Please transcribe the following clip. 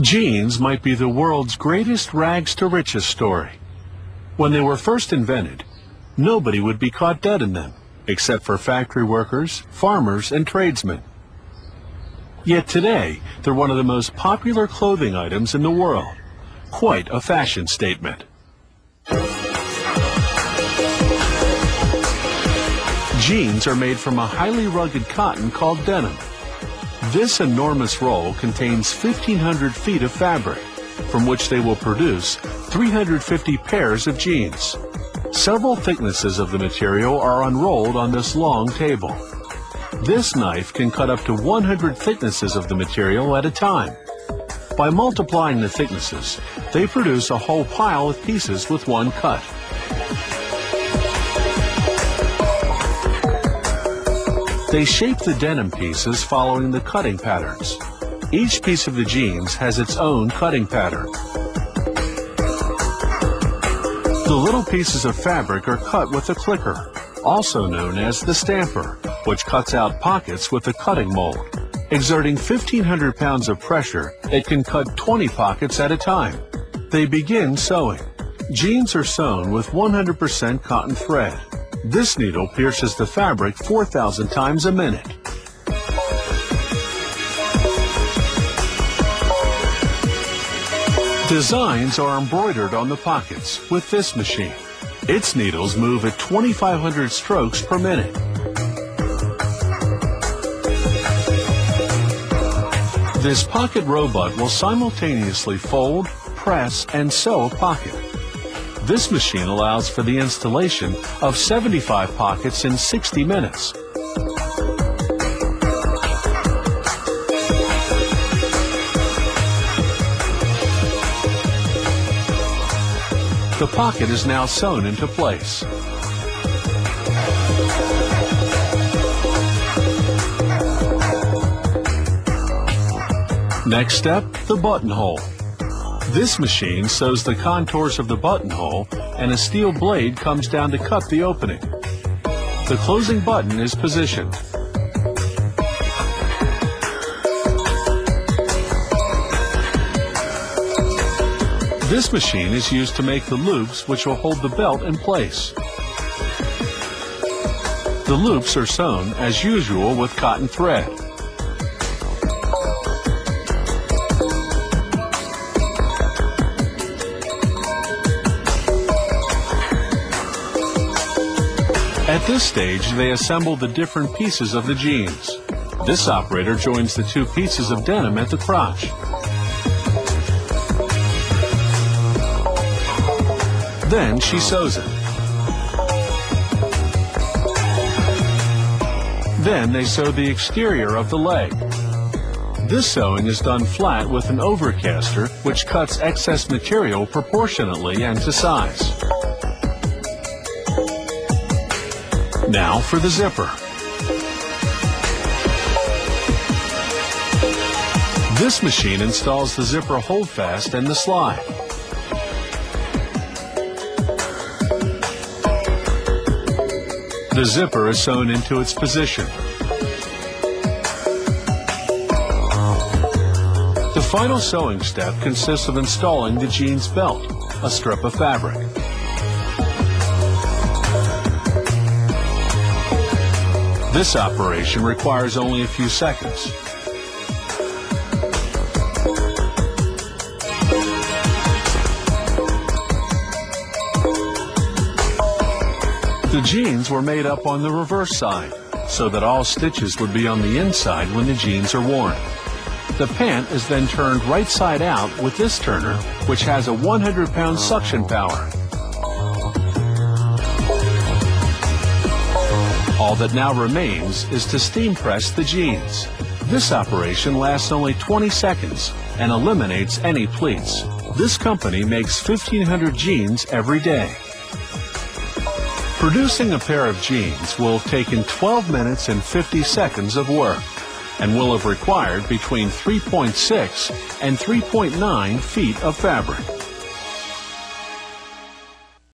Jeans might be the world's greatest rags to riches story. When they were first invented, nobody would be caught dead in them, except for factory workers, farmers, and tradesmen. Yet today, they're one of the most popular clothing items in the world. Quite a fashion statement. Jeans are made from a highly rugged cotton called denim. This enormous roll contains 1,500 feet of fabric, from which they will produce 350 pairs of jeans. Several thicknesses of the material are unrolled on this long table. This knife can cut up to 100 thicknesses of the material at a time. By multiplying the thicknesses, they produce a whole pile of pieces with one cut. They shape the denim pieces following the cutting patterns. Each piece of the jeans has its own cutting pattern. The little pieces of fabric are cut with a clicker, also known as the stamper, which cuts out pockets with a cutting mold. Exerting 1,500 pounds of pressure, it can cut 20 pockets at a time. They begin sewing. Jeans are sewn with 100% cotton thread. This needle pierces the fabric 4,000 times a minute. Designs are embroidered on the pockets with this machine. Its needles move at 2,500 strokes per minute. This pocket robot will simultaneously fold, press, and sew a pocket. This machine allows for the installation of 75 pockets in 60 minutes. The pocket is now sewn into place. Next step, the buttonhole. This machine sews the contours of the buttonhole and a steel blade comes down to cut the opening. The closing button is positioned. This machine is used to make the loops which will hold the belt in place. The loops are sewn as usual with cotton thread. At this stage, they assemble the different pieces of the jeans. This operator joins the two pieces of denim at the crotch. Then she sews it. Then they sew the exterior of the leg. This sewing is done flat with an overcaster which cuts excess material proportionately and to size. Now for the zipper. This machine installs the zipper holdfast and the slide. The zipper is sewn into its position. The final sewing step consists of installing the jeans belt, a strip of fabric. This operation requires only a few seconds. The jeans were made up on the reverse side, so that all stitches would be on the inside when the jeans are worn. The pant is then turned right side out with this turner, which has a 100 pound suction power. All that now remains is to steam press the jeans. This operation lasts only 20 seconds and eliminates any pleats. This company makes 1,500 jeans every day. Producing a pair of jeans will have taken 12 minutes and 50 seconds of work and will have required between 3.6 and 3.9 feet of fabric.